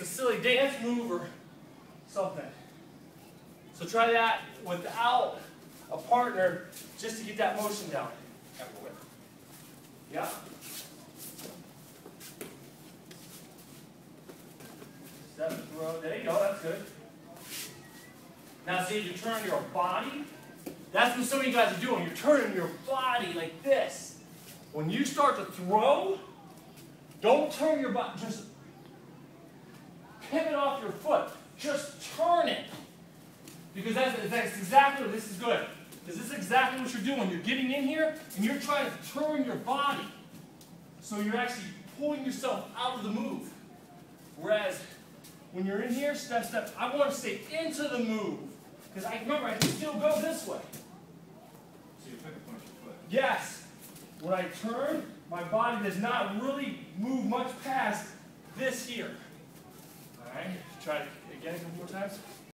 it's a silly dance move or something. So try that without a partner just to get that motion down. Yeah. Throw. There you go. That's good. Now see, you turn your body. That's what some of you guys are doing. You're turning your body like this. When you start to throw, don't turn your body. Just off your foot. Just turn it. Because that's, that's exactly what this is good. Because this is exactly what you're doing. You're getting in here and you're trying to turn your body. So you're actually pulling yourself out of the move. Whereas when you're in here, step, step, I want to stay into the move. Because I remember I can still go this way. So you pick a punch your foot. Yes. When I turn, my body does not really move much past this here. All right. Try it again a couple more times.